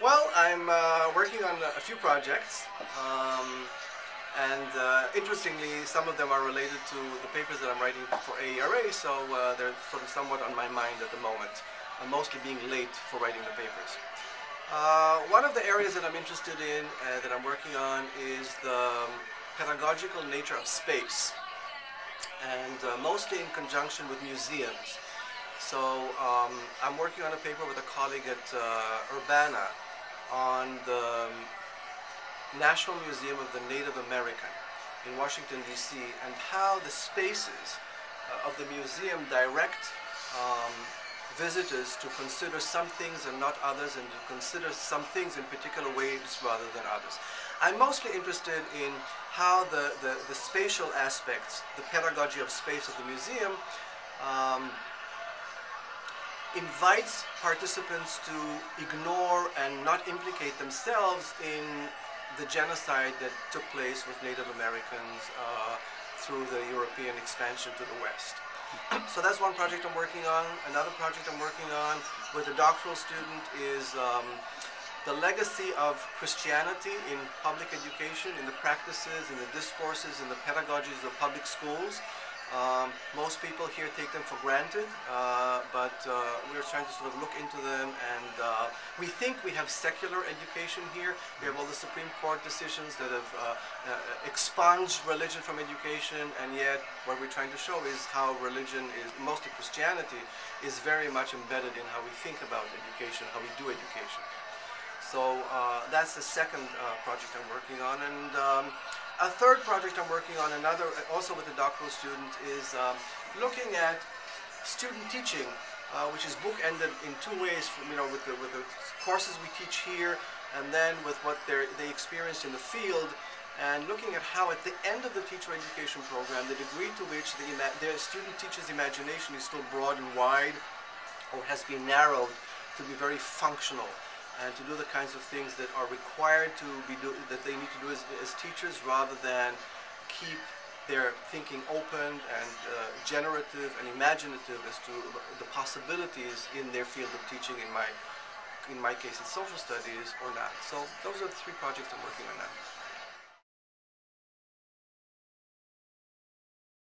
Well, I'm uh, working on a few projects, um, and uh, interestingly, some of them are related to the papers that I'm writing for AERA, so uh, they're sort of somewhat on my mind at the moment. I'm mostly being late for writing the papers. Uh, one of the areas that I'm interested in, uh, that I'm working on, is the um, pedagogical nature of space, and uh, mostly in conjunction with museums. So um, I'm working on a paper with a colleague at Urbana on the National Museum of the Native American in Washington, D.C., and how the spaces uh, of the museum direct um, visitors to consider some things and not others, and to consider some things in particular ways rather than others. I'm mostly interested in how the, the, the spatial aspects, the pedagogy of space of the museum, um, invites participants to ignore and not implicate themselves in the genocide that took place with Native Americans uh, through the European expansion to the West. so that's one project I'm working on. Another project I'm working on with a doctoral student is um, the legacy of Christianity in public education, in the practices, in the discourses, in the pedagogies of public schools. Um, most people here take them for granted, uh, but uh, we're trying to sort of look into them and uh, we think we have secular education here. We have all the Supreme Court decisions that have uh, uh, expunged religion from education and yet what we're trying to show is how religion is, mostly Christianity, is very much embedded in how we think about education, how we do education. So uh, that's the second project I'm working on and um, a third project I'm working on, another also with a doctoral student, is um, looking at student teaching, uh, which is bookended in two ways. From, you know, with the with the courses we teach here, and then with what they they experience in the field, and looking at how at the end of the teacher education program, the degree to which the, the student teacher's imagination is still broad and wide, or has been narrowed to be very functional and to do the kinds of things that are required to be do that they need to do as, as teachers rather than keep their thinking open and uh, generative and imaginative as to the possibilities in their field of teaching in my in my case it's social studies or not. So those are the three projects I'm working on now.